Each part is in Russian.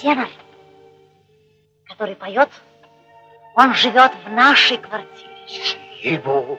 Тенор, который поет, он живет в нашей квартире. Ей-богу.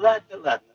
ладно, ладно.